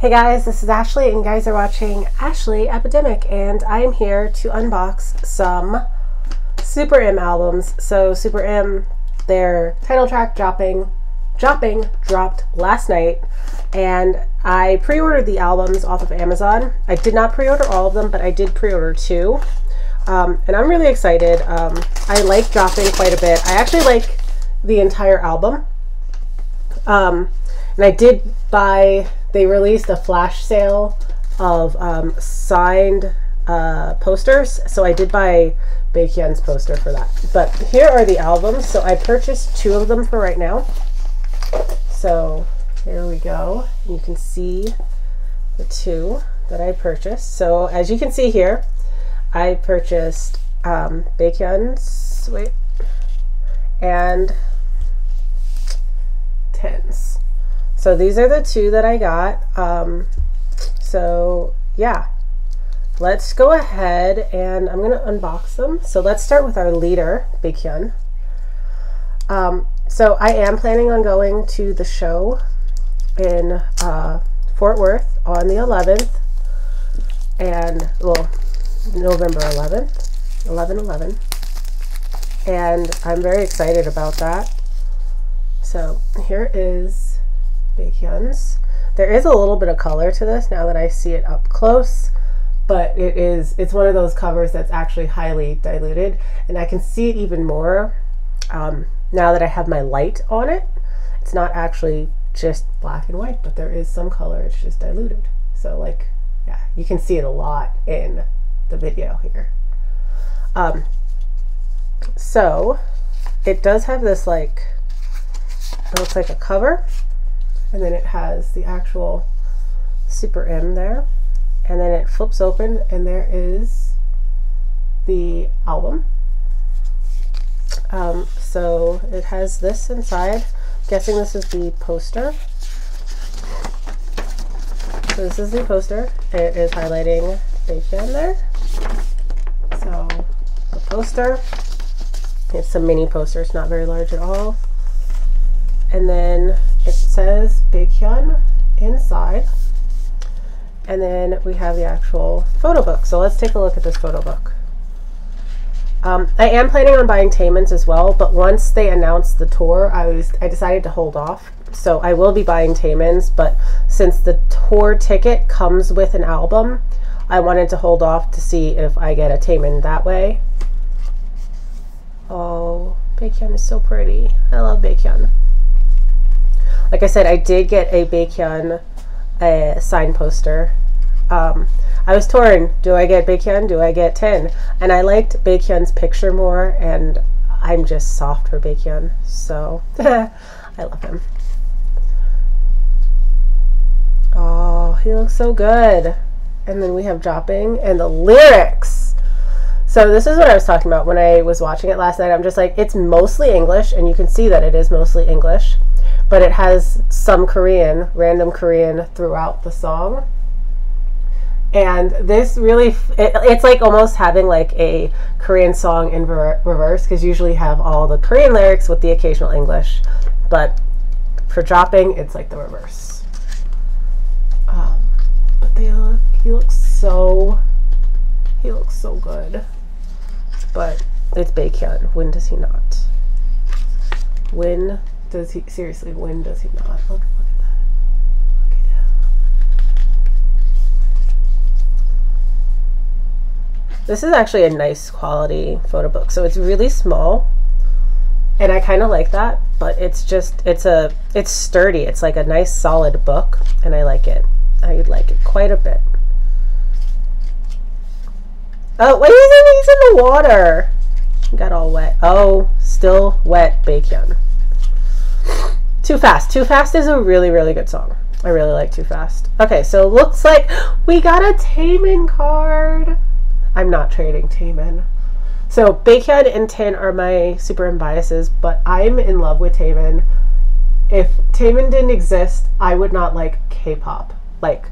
Hey guys, this is Ashley, and you guys are watching Ashley Epidemic, and I'm here to unbox some Super M albums. So Super M, their title track Jopping, dropping dropped last night, and I pre-ordered the albums off of Amazon. I did not pre-order all of them, but I did pre-order two, um, and I'm really excited. Um, I like Jopping quite a bit. I actually like the entire album, um, and I did buy they released a flash sale of um, signed uh, posters. So I did buy Baekhyun's poster for that. But here are the albums. So I purchased two of them for right now. So here we go. You can see the two that I purchased. So as you can see here, I purchased um, Baekhyun's, wait, and Ten's. So these are the two that I got. Um, so yeah, let's go ahead and I'm going to unbox them. So let's start with our leader, Baekhyun. Um, so I am planning on going to the show in uh, Fort Worth on the 11th and well November 11th 11 11 and I'm very excited about that so here is Baekhyun's. There is a little bit of color to this now that I see it up close, but it is it's one of those covers that's actually highly diluted, and I can see it even more um, now that I have my light on it. It's not actually just black and white, but there is some color. It's just diluted. So like, yeah, you can see it a lot in the video here. Um, so it does have this like, it looks like a cover and then it has the actual Super M there and then it flips open and there is the album. Um, so it has this inside. I'm guessing this is the poster. So this is the poster. It is highlighting Baekhyun there. So the poster. It's a mini poster it's not very large at all. And then it says Baekhyun inside. And then we have the actual photo book. So let's take a look at this photo book. Um, I am planning on buying Taemin's as well, but once they announced the tour, I was I decided to hold off. So I will be buying Taemin's, but since the tour ticket comes with an album, I wanted to hold off to see if I get a Taemin that way. Oh, Baekhyun is so pretty. I love Baekhyun. Like I said, I did get a Baekhyun a sign poster. Um, I was torn. Do I get Baekhyun? Do I get Ten? And I liked Baekhyun's picture more, and I'm just soft for Baekhyun. So I love him. Oh, he looks so good. And then we have Jopping and the lyrics. So this is what I was talking about when I was watching it last night. I'm just like, it's mostly English, and you can see that it is mostly English but it has some Korean, random Korean throughout the song. And this really, it, it's like almost having like a Korean song in ver- reverse because usually have all the Korean lyrics with the occasional English. But for Jopping, it's like the reverse. Um, but they look, he looks so, he looks so good. But it's Baekhyun. When does he not? When does he seriously? When does he not? Look, look at that. Look at him. This is actually a nice quality photo book. So it's really small, and I kind of like that. But it's just it's a it's sturdy. It's like a nice solid book, and I like it. I like it quite a bit. Oh, wait, he's in the water. Got all wet. Oh, still wet Baekhyun. Too Fast. Too Fast is a really, really good song. I really like Too Fast. Okay, so looks like we got a Taemin card. I'm not trading Taemin. So Baekhyun and Ten are my super biases, but I'm in love with Taemin. If Taemin didn't exist, I would not like K-pop. Like,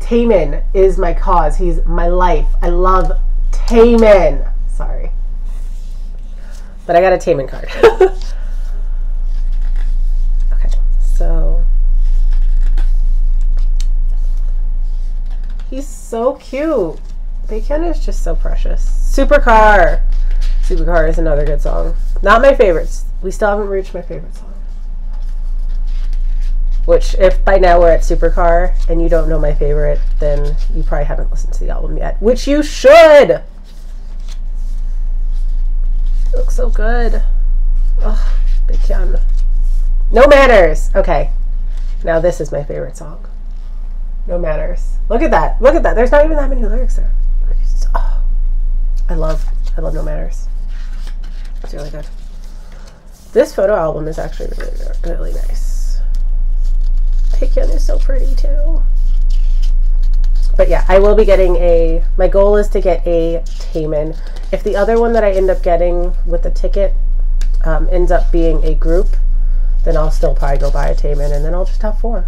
Taemin is my cause. He's my life. I love Taemin. Sorry. But I got a Taemin card. So he's so cute. Baekhyun is just so precious. Supercar. Supercar is another good song. Not my favorites. We still haven't reached my favorite song. Which, if by now we're at Supercar and you don't know my favorite, then you probably haven't listened to the album yet. Which you should! Looks so good. Ugh, Baekhyun. No manners! Okay. Now this is my favorite song. No manners. Look at that. Look at that. There's not even that many lyrics there. Oh, I love, I love No Manners. It's really good. This photo album is actually really, really nice. Baekhyun is so pretty too. But yeah, I will be getting a, my goal is to get a Taemin. If the other one that I end up getting with the ticket um, ends up being a group, then I'll still probably go buy a Taemin and then I'll just have four.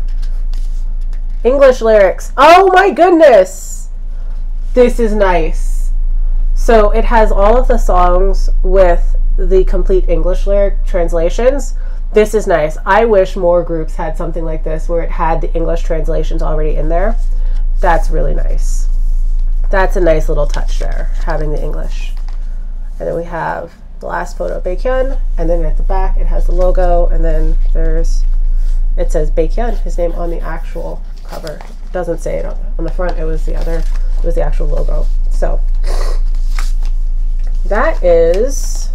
English lyrics. Oh my goodness! This is nice. So it has all of the songs with the complete English lyric translations. This is nice. I wish more groups had something like this where it had the English translations already in there. That's really nice. That's a nice little touch there, having the English. And then we have the last photo of Baekhyun, and then at the back it has the logo, and then there's, it says Baekhyun, his name on the actual cover. It doesn't say it on, on the front, it was the other, it was the actual logo. So, that is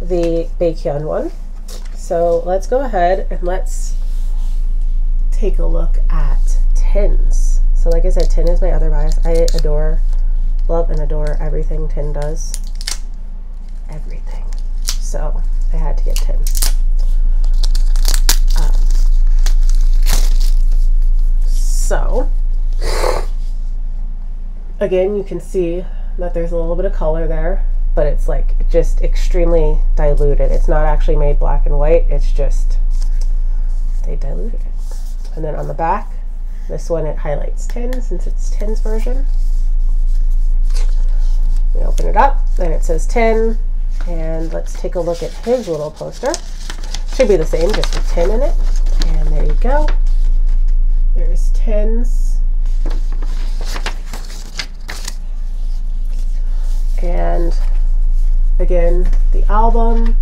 the Baekhyun one. So let's go ahead and let's take a look at Ten's. So like I said, Ten is my other bias. I adore, love and adore everything Ten does. Everything. So I had to get Ten. Um, so, again, you can see that there's a little bit of color there, but it's like just extremely diluted. It's not actually made black and white, it's just they diluted it. And then on the back, this one it highlights Ten since it's Ten's version. We open it up, and it says Ten, and let's take a look at his little poster. Should be the same, just with Ten in it. And there you go. There's Ten's. And again, the album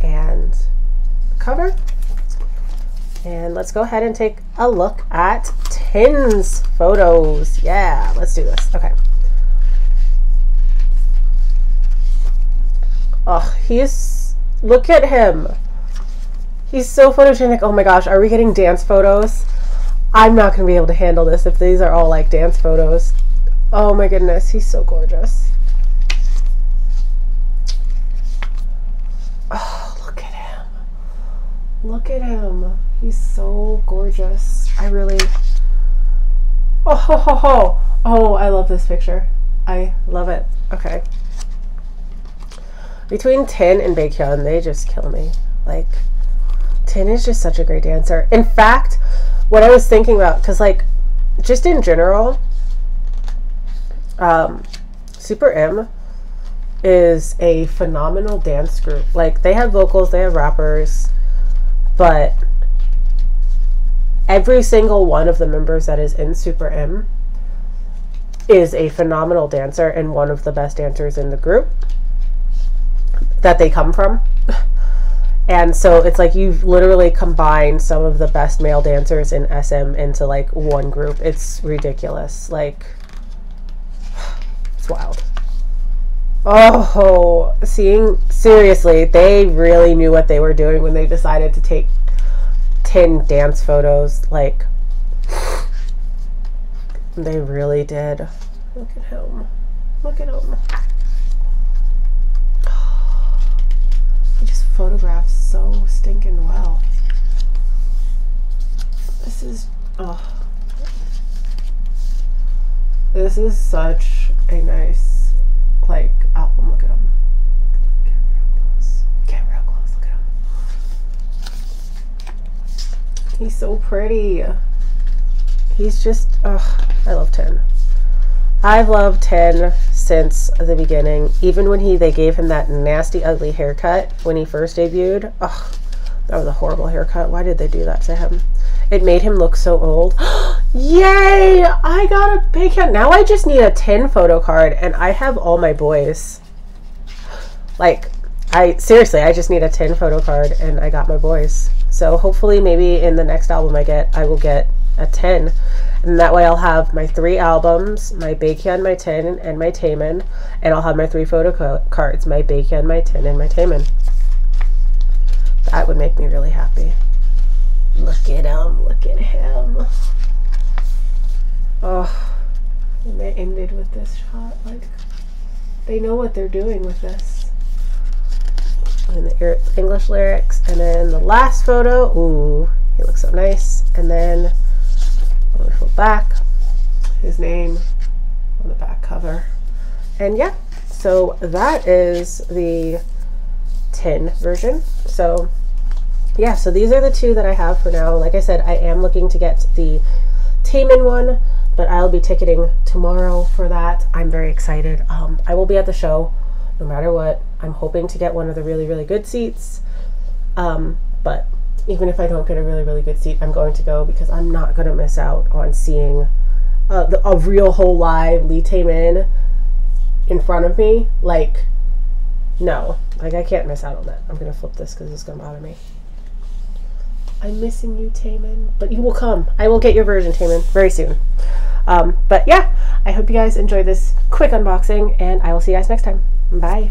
and cover. And let's go ahead and take a look at Ten's photos. Yeah, let's do this. Okay. Oh, he's, look at him. He's so photogenic. Oh my gosh, are we getting dance photos? I'm not going to be able to handle this if these are all like dance photos. Oh my goodness, he's so gorgeous. Oh, look at him. Look at him. He's so gorgeous. I really. Oh, ho, ho, ho. oh, I love this picture. I love it. Okay. Between Ten and Baekhyun, they just kill me. Like, Ten is just such a great dancer. In fact, what I was thinking about, because, like, just in general, um, Super M is a phenomenal dance group. Like they have vocals, they have rappers, but every single one of the members that is in Super M is a phenomenal dancer and one of the best dancers in the group that they come from. And so it's like you've literally combined some of the best male dancers in SM into like one group. It's ridiculous. Like, it's wild. Oh, seeing seriously, they really knew what they were doing when they decided to take Ten dance photos. Like, they really did. Look at him. Look at him. Photographs so stinking well. This is, oh. This is such a nice, like, album. Look at him. Get real close. Get real close. Look at him. He's so pretty. He's just, oh, I love Ten. I've loved Ten since the beginning. Even when he they gave him that nasty, ugly haircut when he first debuted. Oh, that was a horrible haircut. Why did they do that to him? It made him look so old. Yay! I got a Baekhyun. Now I just need a Ten photo card and I have all my boys. Like, I seriously, I just need a Ten photo card and I got my boys. So hopefully maybe in the next album I get, I will get a Ten. And that way I'll have my three albums, my Baekhyun, my Ten, and my Taemin. And I'll have my three photo cards, my Baekhyun, my Ten, and my Taemin. That would make me really happy. Look at him, look at him. Oh, and they ended with this shot. Like, they know what they're doing with this. And the English lyrics. And then the last photo. Ooh, he looks so nice. And then wonderful back. His name on the back cover. And yeah, so that is the Ten version. So yeah, so these are the two that I have for now. Like I said, I am looking to get the Taemin one, but I'll be ticketing tomorrow for that. I'm very excited. Um, I will be at the show no matter what. I'm hoping to get one of the really, really good seats. Um, but even if I don't get a really, really good seat, I'm going to go because I'm not going to miss out on seeing uh, the, a real whole live Lee Taemin in front of me. Like, no. Like, I can't miss out on that. I'm going to flip this because it's going to bother me. I'm missing you, Taemin. But you will come. I will get your version, Taemin, very soon. Um, but yeah, I hope you guys enjoyed this quick unboxing, and I will see you guys next time. Bye.